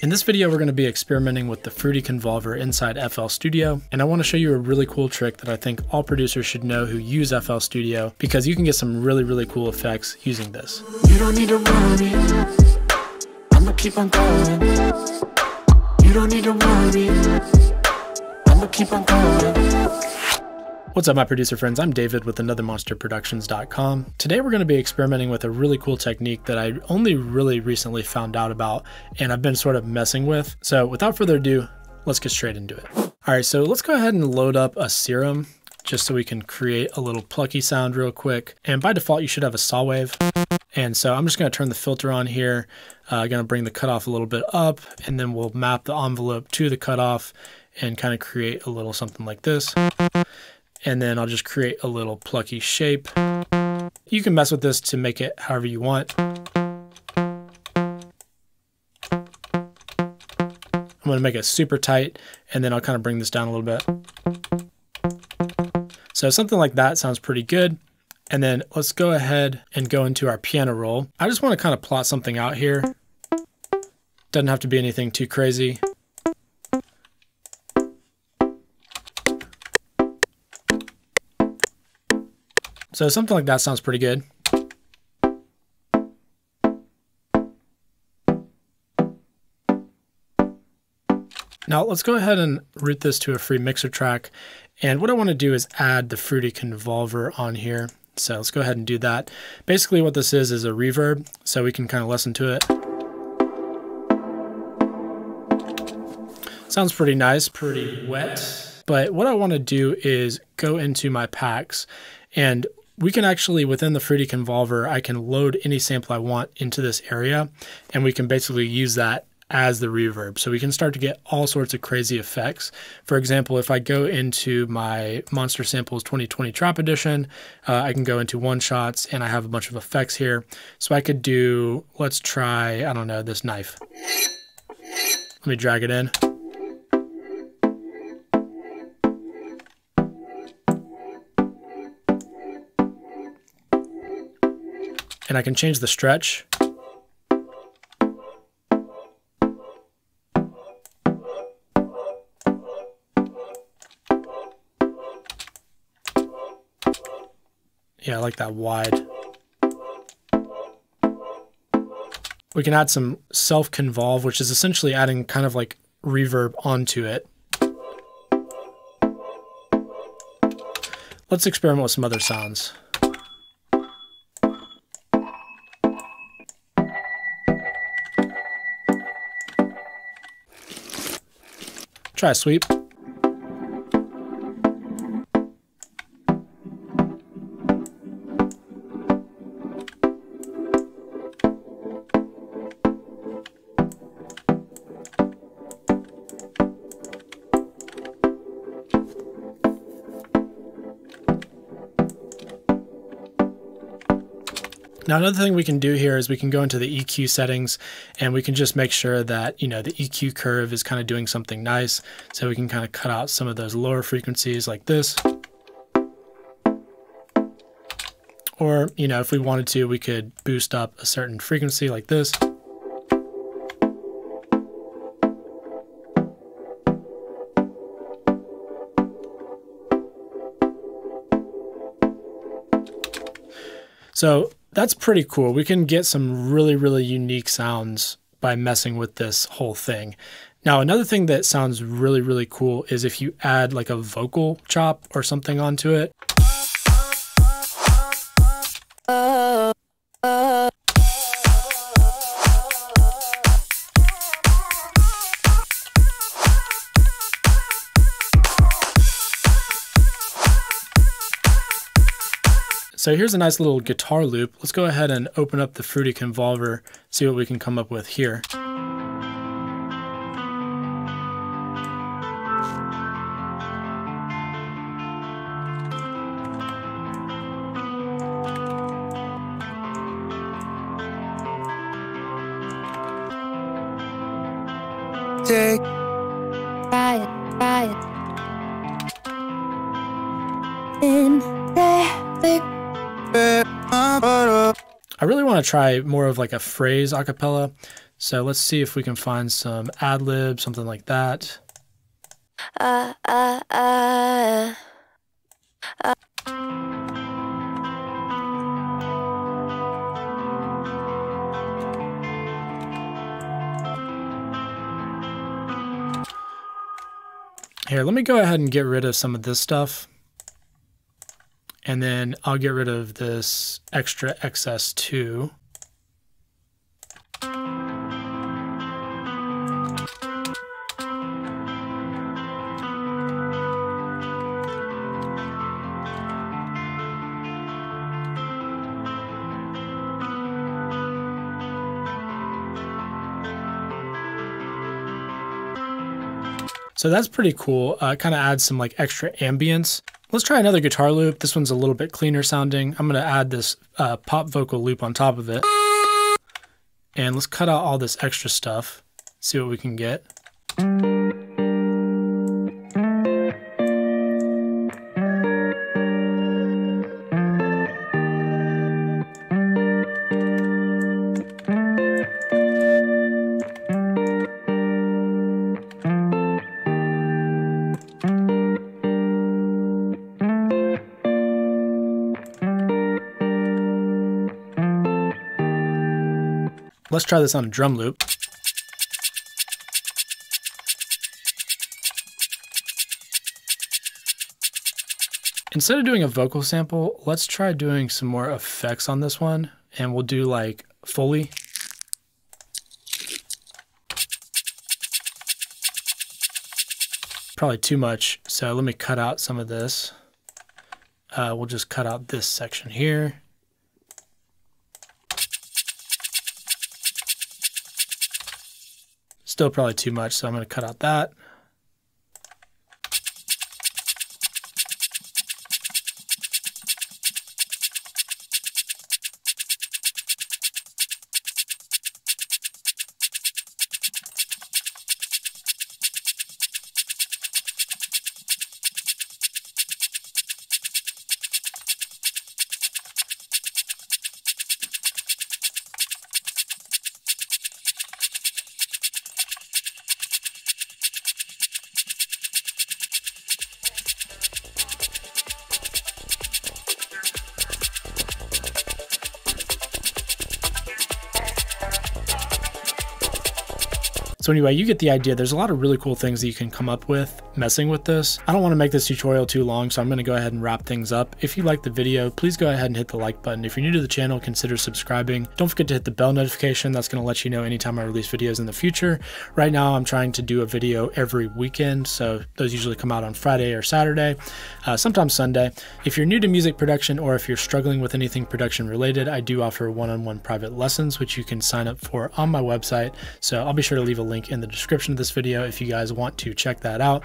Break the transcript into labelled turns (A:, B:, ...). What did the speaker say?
A: In this video, we're going to be experimenting with the Fruity Convolver inside FL Studio, and I want to show you a really cool trick that I think all producers should know who use FL Studio because you can get some really, really cool effects using this. You don't need to worry, I'ma keep on going. You don't need to worry, I'ma keep on going. What's up, my producer friends? I'm David with anothermonsterproductions.com. Today, we're going to be experimenting with a really cool technique that I only really recently found out about and I've been sort of messing with. So, without further ado, let's get straight into it. All right, so let's go ahead and load up a serum just so we can create a little plucky sound real quick. And by default, you should have a saw wave. And so I'm just going to turn the filter on here. I'm uh, going to bring the cutoff a little bit up, and then we'll map the envelope to the cutoff and kind of create a little something like this and then I'll just create a little plucky shape. You can mess with this to make it however you want. I'm going to make it super tight and then I'll kind of bring this down a little bit. So something like that sounds pretty good. And then let's go ahead and go into our piano roll. I just want to kind of plot something out here. Doesn't have to be anything too crazy. So something like that sounds pretty good. Now let's go ahead and route this to a free mixer track. And what I want to do is add the Fruity Convolver on here. So let's go ahead and do that. Basically what this is is a reverb, so we can kind of listen to it. Sounds pretty nice, pretty wet. But what I want to do is go into my packs and we can actually, within the Fruity Convolver, I can load any sample I want into this area, and we can basically use that as the reverb. So we can start to get all sorts of crazy effects. For example, if I go into my Monster Samples 2020 Trap Edition, uh, I can go into one shots and I have a bunch of effects here. So I could do, let's try, I don't know, this knife. Let me drag it in. And I can change the stretch. Yeah, I like that wide. We can add some self-convolve, which is essentially adding kind of like reverb onto it. Let's experiment with some other sounds. Try sweep. Now, another thing we can do here is we can go into the EQ settings and we can just make sure that, you know, the EQ curve is kind of doing something nice. So we can kind of cut out some of those lower frequencies like this. Or, you know, if we wanted to, we could boost up a certain frequency like this. So that's pretty cool. We can get some really, really unique sounds by messing with this whole thing. Now, another thing that sounds really, really cool is if you add like a vocal chop or something onto it. So here's a nice little guitar loop. Let's go ahead and open up the Fruity Convolver, see what we can come up with here. Take want to try more of like a phrase acapella. So let's see if we can find some ad lib, something like that. Uh, uh, uh, uh. Here, let me go ahead and get rid of some of this stuff. And then I'll get rid of this extra excess too. So that's pretty cool. Uh, kind of adds some like extra ambience. Let's try another guitar loop. This one's a little bit cleaner sounding. I'm going to add this uh, pop vocal loop on top of it. And let's cut out all this extra stuff. See what we can get. Let's try this on a drum loop. Instead of doing a vocal sample, let's try doing some more effects on this one. And we'll do like Foley. Probably too much, so let me cut out some of this. Uh, we'll just cut out this section here. Still probably too much, so I'm going to cut out that. So anyway, you get the idea. There's a lot of really cool things that you can come up with messing with this. I don't want to make this tutorial too long, so I'm going to go ahead and wrap things up. If you liked the video, please go ahead and hit the like button. If you're new to the channel, consider subscribing. Don't forget to hit the bell notification. That's going to let you know anytime I release videos in the future. Right now, I'm trying to do a video every weekend, so those usually come out on Friday or Saturday, uh, sometimes Sunday. If you're new to music production or if you're struggling with anything production related, I do offer one-on-one -on -one private lessons, which you can sign up for on my website. So I'll be sure to leave a link link in the description of this video if you guys want to check that out.